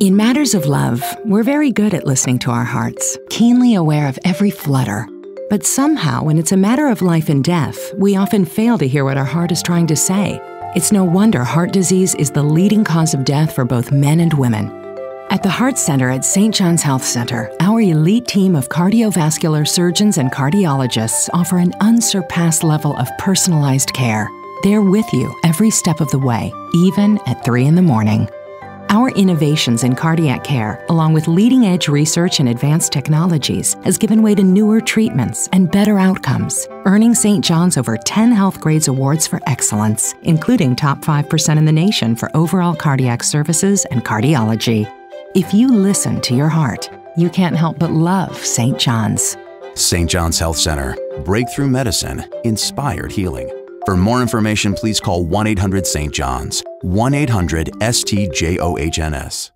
In matters of love, we're very good at listening to our hearts, keenly aware of every flutter. But somehow, when it's a matter of life and death, we often fail to hear what our heart is trying to say. It's no wonder heart disease is the leading cause of death for both men and women. At the Heart Center at St. John's Health Center, our elite team of cardiovascular surgeons and cardiologists offer an unsurpassed level of personalized care. They're with you every step of the way, even at 3 in the morning. Our innovations in cardiac care, along with leading edge research and advanced technologies, has given way to newer treatments and better outcomes, earning St. John's over 10 Health Grades awards for excellence, including top 5% in the nation for overall cardiac services and cardiology. If you listen to your heart, you can't help but love St. John's. St. John's Health Center. Breakthrough medicine. Inspired healing. For more information, please call 1 800 St. John's. 1 800 STJOHNS.